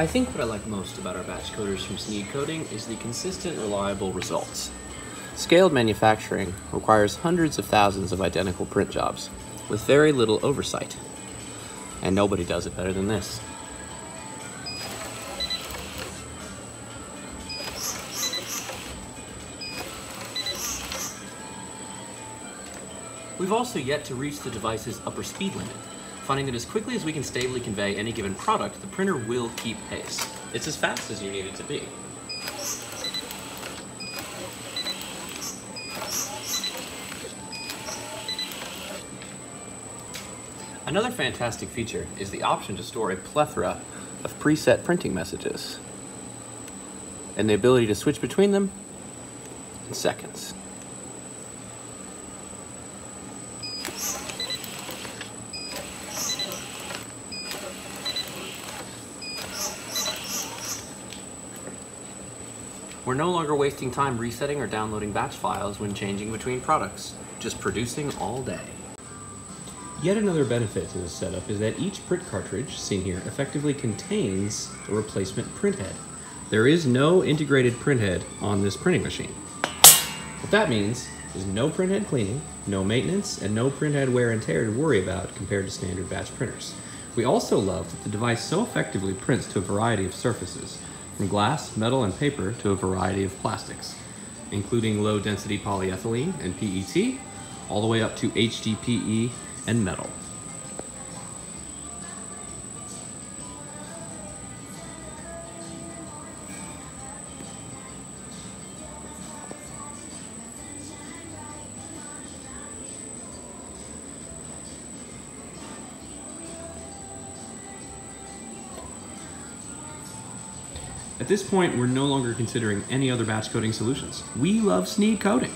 I think what I like most about our batch coders from Sneed Coding is the consistent, reliable results. Scaled manufacturing requires hundreds of thousands of identical print jobs with very little oversight. And nobody does it better than this. We've also yet to reach the device's upper speed limit, finding that as quickly as we can stably convey any given product, the printer will keep pace. It's as fast as you need it to be. Another fantastic feature is the option to store a plethora of preset printing messages and the ability to switch between them in seconds. We're no longer wasting time resetting or downloading batch files when changing between products, just producing all day. Yet another benefit to this setup is that each print cartridge, seen here, effectively contains a replacement printhead. There is no integrated printhead on this printing machine. What that means is no printhead cleaning, no maintenance, and no printhead wear and tear to worry about compared to standard batch printers. We also love that the device so effectively prints to a variety of surfaces, from glass, metal, and paper to a variety of plastics, including low density polyethylene and PET, all the way up to HDPE and metal. At this point, we're no longer considering any other batch coding solutions. We love Sneed coding.